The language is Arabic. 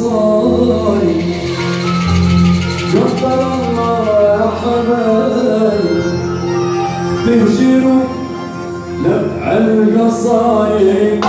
بهالقصايد قدر الله يا حبايب تهجروا لبع القصايد